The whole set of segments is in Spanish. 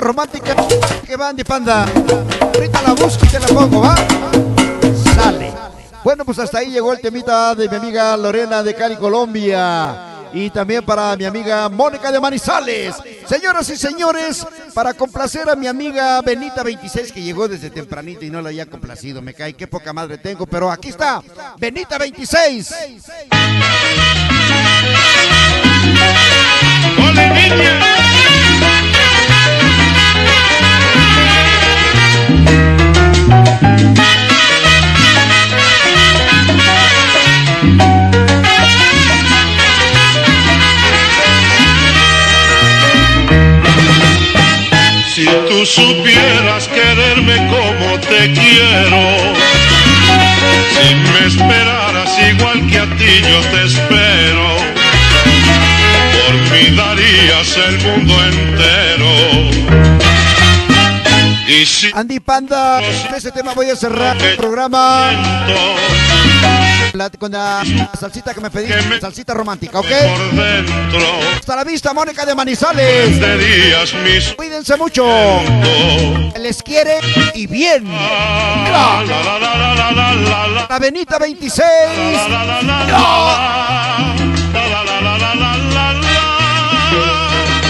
romántica que va Andy Panda. Ahorita la busco y te la pongo, ¿va? Sale. Bueno, pues hasta ahí llegó el temita de mi amiga Lorena de Cali, Colombia. Y también para mi amiga Mónica de Manizales. Señoras y señores, para complacer a mi amiga Benita 26 que llegó desde tempranito y no la había complacido. Me cae, qué poca madre tengo, pero aquí está, Benita 26. ¡Hola, niña! Supieras quererme como te quiero, si me esperaras igual que a ti yo te espero, por mí darías el mundo entero. Y si Andy Panda, con ese tema voy a cerrar el programa con la, salsita que me pediste, salsita romántica, ¿ok? Por dentro. Hasta la vista, Mónica de Manizales. Mis Cuídense mucho. Les quiere y bien. La, la, la Benita 26.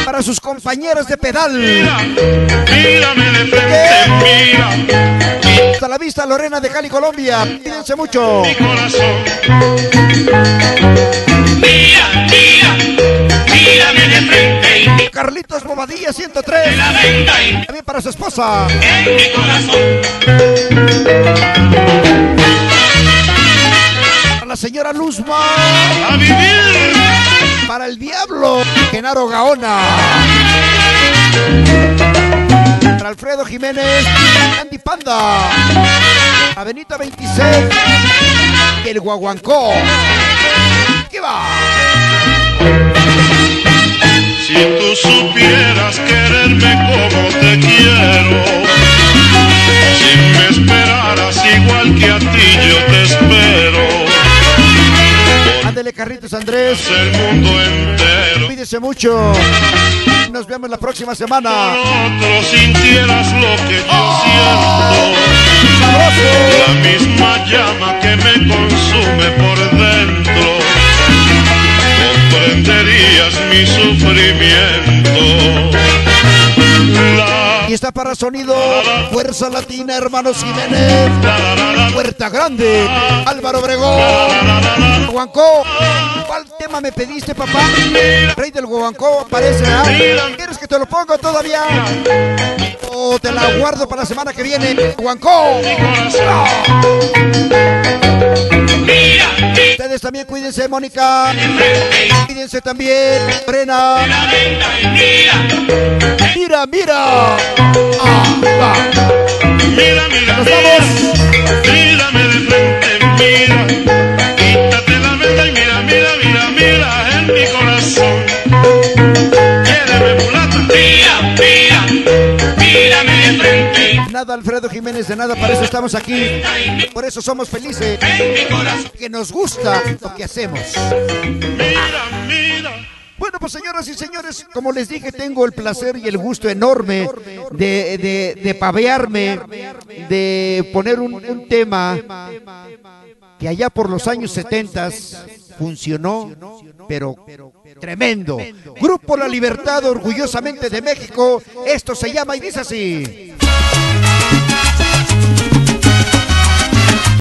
Para sus compañeros de pedal. Mira. Mírame de frente, la vista, Lorena de Cali, Colombia. Cuídense mucho. mi corazón. Mira, mira, mírame de frente y Carlitos Bobadilla 103. la venta y También para su esposa. en mi corazón. Para la señora Luzma. A vivir. Para el diablo. Genaro Gaona. Para Alfredo Jiménez. Andy Panda. A Benita 26. Y el Guaguancó. ¿Qué va? Si tú supieras quererme como te quiero, si me esperaras igual que a ti yo te espero, Ándele, Carritos Andrés. el mundo entero. Cuídese mucho. Nos vemos la próxima semana. Otro sintieras lo que yo siento, ¡Sabroso! la misma llama que me consume por dentro, comprenderías mi sufrimiento. Para sonido Fuerza Latina, hermanos Jiménez. Puerta Grande, Álvaro Obregón, Guancó. ¿Cuál tema me pediste, papá? Rey del Guancó, aparece, ¿ah? ¿Quieres que te lo ponga todavía? O te la guardo para la semana que viene, Guancó. Ustedes también cuídense, Mónica. Cuídense también, Brena. mira, Mira, mira. Mira, mira, mírame de frente, mira, quítate la venda y mira, mira, mira, mira en mi corazón. Quiéreme mulata, mira, mira, mírame de frente Nada, Alfredo Jiménez, de nada, para eso estamos aquí. Por eso somos felices. en mi corazón. Que nos gusta lo que hacemos. mira, mira. Bueno, pues señoras y señores, como les dije, tengo el placer y el gusto enorme de, de, de pavearme, de poner un, un tema que allá por los años 70 funcionó, pero tremendo. Grupo La Libertad, orgullosamente de México. Esto se llama y dice así.